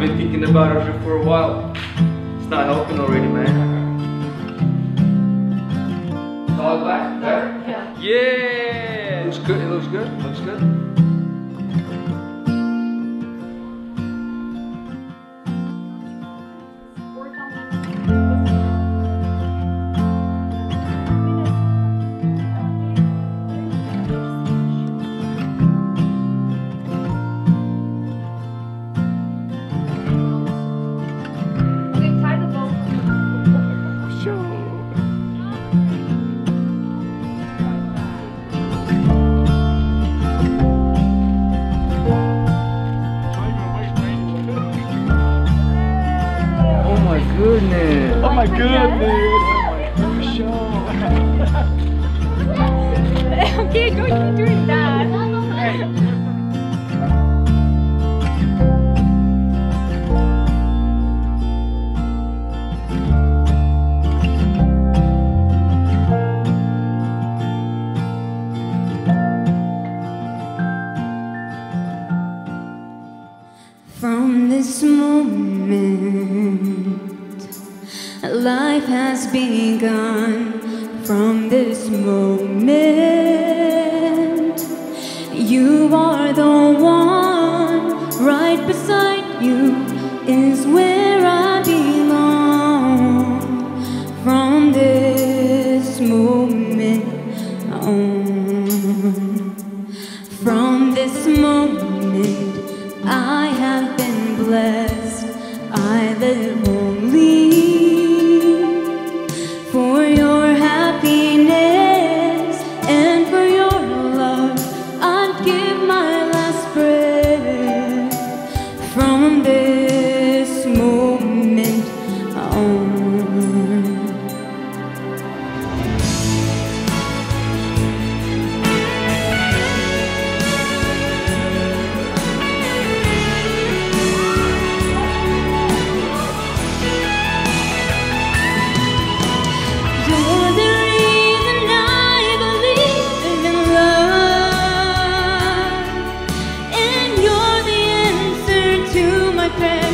I've been thinking about her for a while. It's not helping already, man. Solid black? Better? Yeah. Yeah! Looks good, it looks good, looks good. Goodness! Oh my my okay, go keep doing that. From this moment, life has begun. From this moment, you are the one. Right beside you is where I belong. From this moment on. From this moment, I have been blessed. open.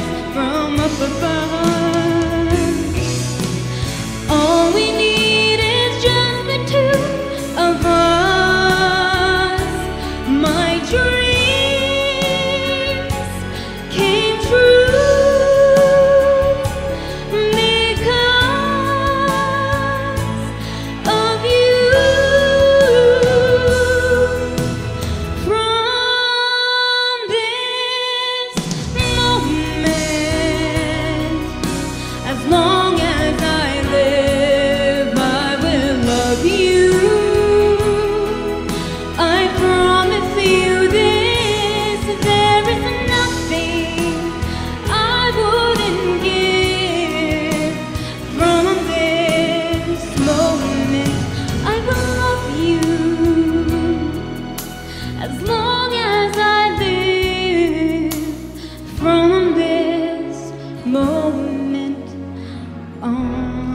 on.